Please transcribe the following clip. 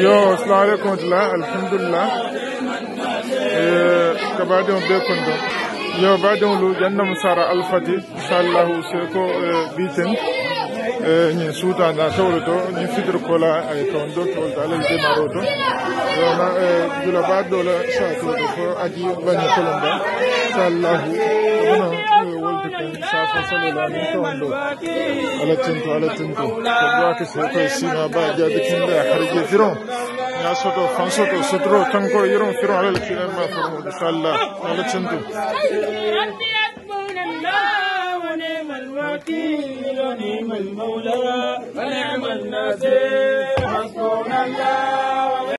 يو السلام عليكم ورحمة الله الحمد لله كبعدهم بيكم يو بعدهم لو جنة مسارة الفتي إن شاء الله سيكو بيتن ñin suutanda tawle to ñin fitir kola ay toon do tolde alal démaro to wona jula baɗɗola satoɗo fo aji bañi kolonda sallahu onon alatinto alatinto kebwake soto sina ba jadi kinda harje firon ya soto fan soto sotro tanko yiron firon alal kiran ma firon inshallah alatinto rabbi hasbuna allah wa ni'mal wakeel wa ni'mal mawla wa ni'mal nasir hasbuna allah